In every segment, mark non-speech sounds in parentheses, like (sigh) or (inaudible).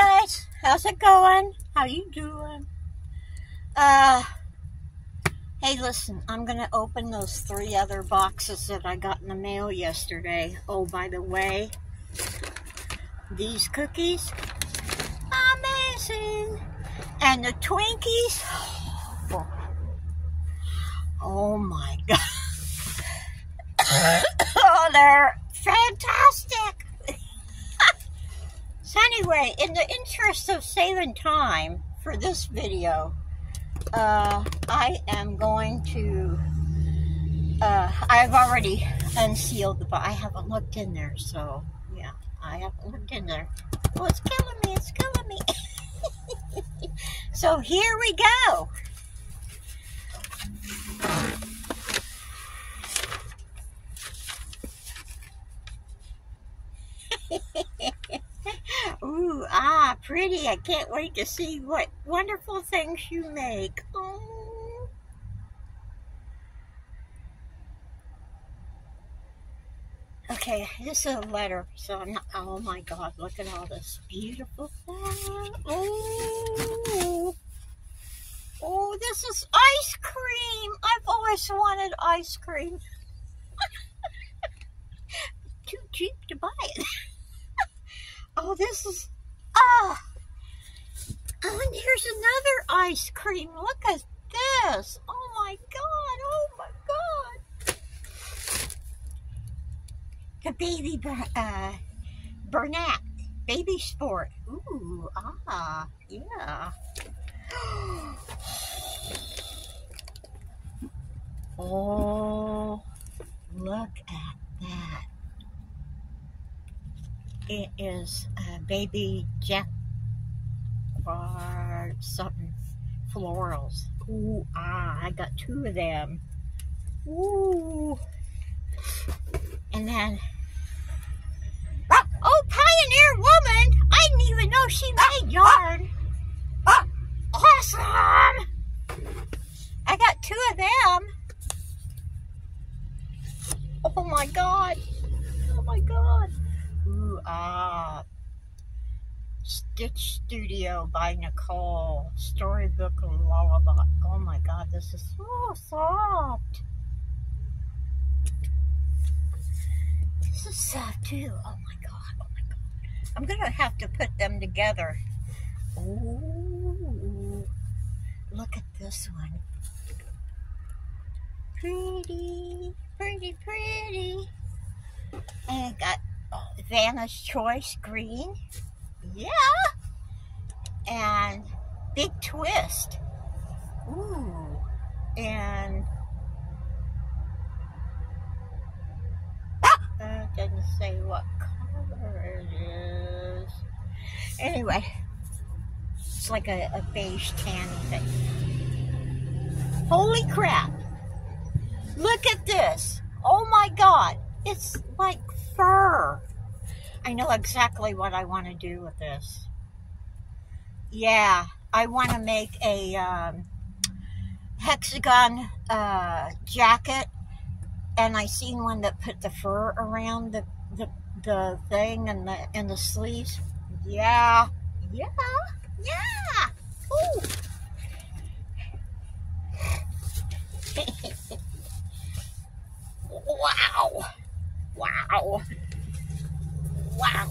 guys, how's it going? How you doing? Uh, hey, listen, I'm gonna open those three other boxes that I got in the mail yesterday. Oh, by the way, these cookies, amazing, and the Twinkies. (sighs) Oh my (laughs) god. oh, they're fantastic. so anyway, in the interest saving time for this video, uh, I am going to, uh, I've already unsealed the box. I haven't looked in there, so yeah, I haven't looked in there. Oh, it's killing me, it's killing me. (laughs) so here we go. Ooh, ah, pretty. I can't wait to see what wonderful things you make. Oh. Okay, this is a letter, so I'm not, oh my god, look at all this beautiful stuff. Oh. Oh, this is ice cream. I've always wanted ice cream. (laughs) Too cheap to buy it. (laughs) oh, this is, Oh, and here's another ice cream. Look at this. Oh my God. Oh my God. The baby, uh, Bernat. Baby sport. Ooh, ah, yeah. (gasps) Oh, look at that. It is baby jack or something florals. Ooh, ah, I got two of them. Ooh. And then, oh, Pioneer Woman! I didn't even know she made yarn. Awesome! I got two of them. Oh my god. Oh my god. Ooh, ah. Stitch Studio by Nicole. Storybook Lullaby. Oh my god, this is so soft. This is soft too. Oh my god. Oh my god. I'm gonna have to put them together. Ooh. Look at this one. Pretty pretty, pretty. And got Vanna's Choice green. Yeah. And Big Twist. Ooh. And uh, doesn't say what color it is. Anyway, it's like a, a beige tanny thing. Holy crap. Look at this. Oh my God. It's like fur. I know exactly what I want to do with this. Yeah, I want to make a um, hexagon uh, jacket. And I seen one that put the fur around the, the, the thing and the, and the sleeves. Yeah, yeah, yeah. Ooh. (laughs) Wow. Wow. Wow.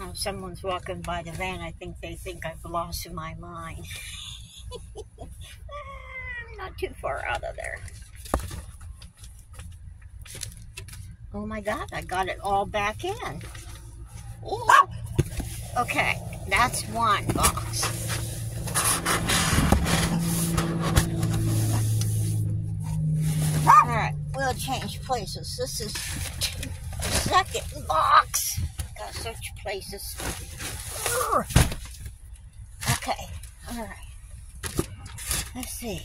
Oh, someone's walking by the van. I think they think I've lost my mind. (laughs) I'm not too far out of there. Oh my God, I got it all back in. Ooh. Okay, that's one box. We'll change places. This is second box. Gotta switch places. Okay, alright. Let's see.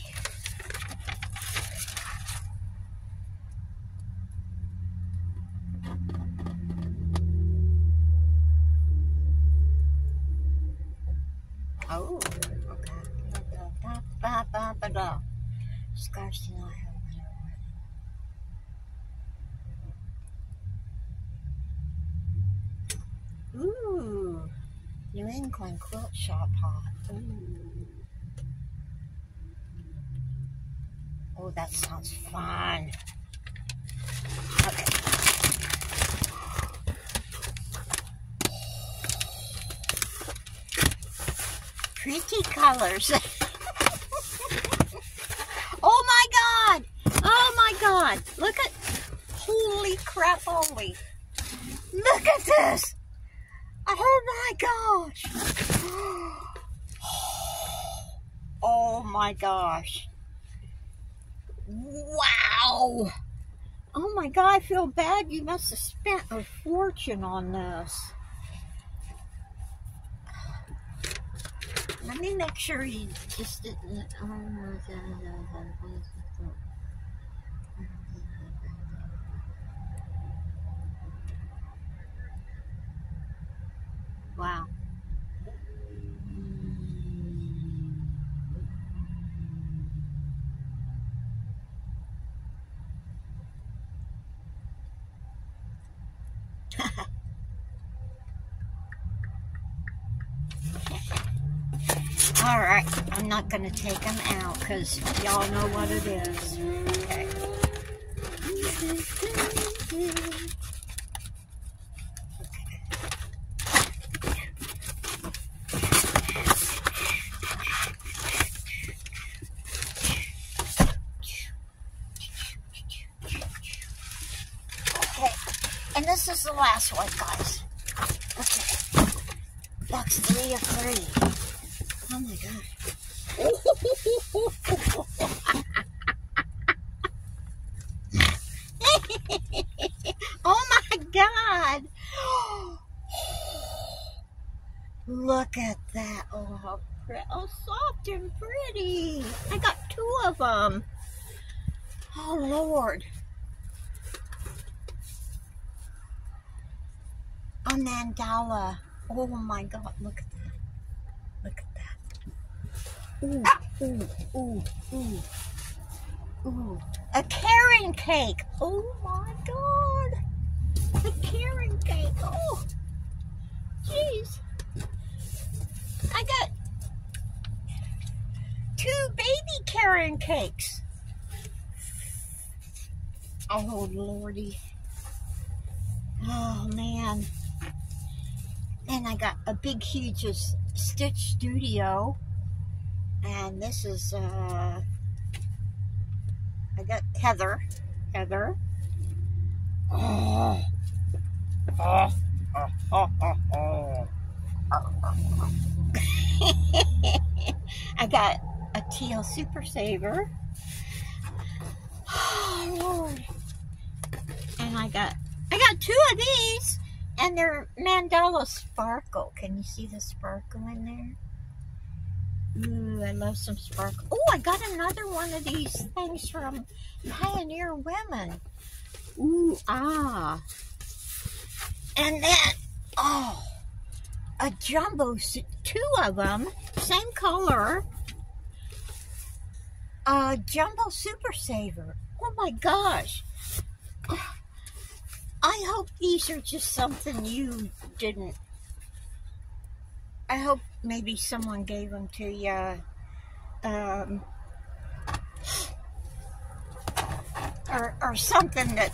Oh, okay ba, ba, ba. Scars to not have New England quilt shop pot. Ooh. Oh, that sounds fun. Okay. Pretty colors. (laughs) oh my god! Oh my god! Look at, holy crap, holy. Look at this! Oh my gosh! Oh my gosh. Wow! Oh my god, I feel bad. You must have spent a fortune on this. Let me make sure you just didn't. Oh my god. Wow. (laughs) All right, I'm not going to take them out because y'all know what it is. Okay and this is the last one, guys. Okay, box three of three. Oh my god. (laughs) oh my god. (gasps) Look at that. Oh, how pretty. Oh, soft and pretty. I got two of them. Oh, Lord. A mandala. Oh my god, look at that. Look at that. Ooh, ah! ooh, ooh, ooh, ooh. A carrot cake. Oh my god. A carrot cake. Oh, jeez. I got two baby carrot cakes. Oh, lordy. Oh, man. I got a big, huge Stitch Studio and this is uh I got Heather. Heather. (laughs) I got a teal super saver. (sighs) Oh Lord. And I got I got two of these and they're mandala sparkle. Can you see the sparkle in there? Ooh, I love some sparkle. Oh, I got another one of these things from Pioneer Women. Ooh, ah. And then, oh, a jumbo, two of them, same color. A jumbo super saver. Oh my gosh. I hope these are just something you didn't I hope maybe someone gave them to you. Um, or, or something that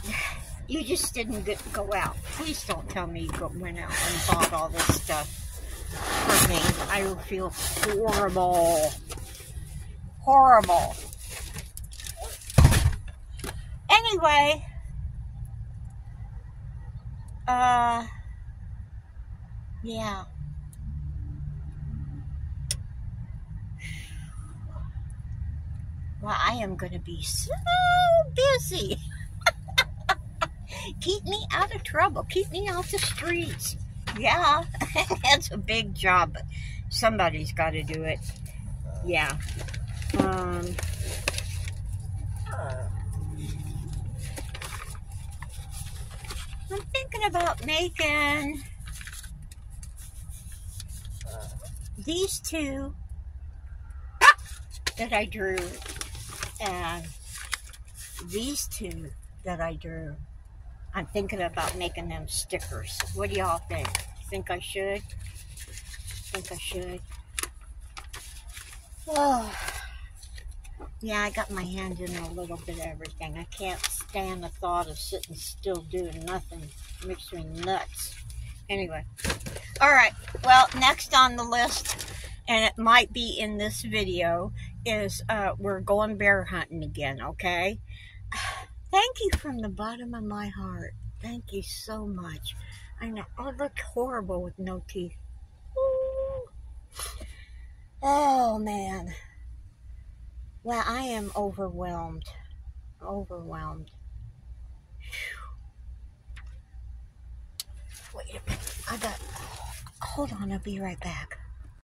you just didn't get, go out. Please don't tell me you went out and bought all this stuff for me. I will feel horrible. Horrible. Anyway, uh, yeah. Well, I am going to be so busy. (laughs) Keep me out of trouble. Keep me off the streets. Yeah, (laughs) that's a big job, but somebody's got to do it. Yeah. Um, I'm thinking about making these two that I drew and these two that I drew, I'm thinking about making them stickers. What do y'all think? Think I should? think I should. Oh. (sighs) Yeah, I got my hand in a little bit of everything. I can't stand the thought of sitting still doing nothing. It makes me nuts. Anyway. All right. Well, next on the list, and it might be in this video, is uh, we're going bear hunting again, okay? (sighs) Thank you from the bottom of my heart. Thank you so much. I know. I look horrible with no teeth. Ooh. Oh, man. Well, I am overwhelmed. Overwhelmed. Wait a minute. I got. Hold on, I'll be right back.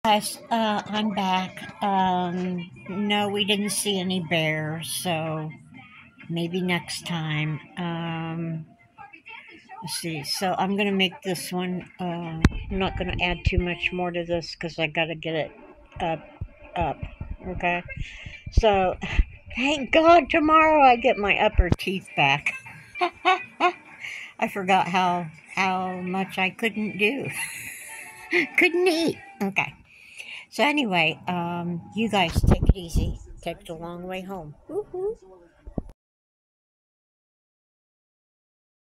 Guys, uh, I'm back. Um, no, we didn't see any bears, so maybe next time. Um, let's see. So I'm gonna make this one. Uh, I'm not gonna add too much more to this because I gotta get it up, up. Okay. So, thank God tomorrow I get my upper teeth back. (laughs) I forgot how how much I couldn't do. (laughs) couldn't eat. Okay. So anyway, um, you guys take it easy. Take a long way home. Woo-hoo.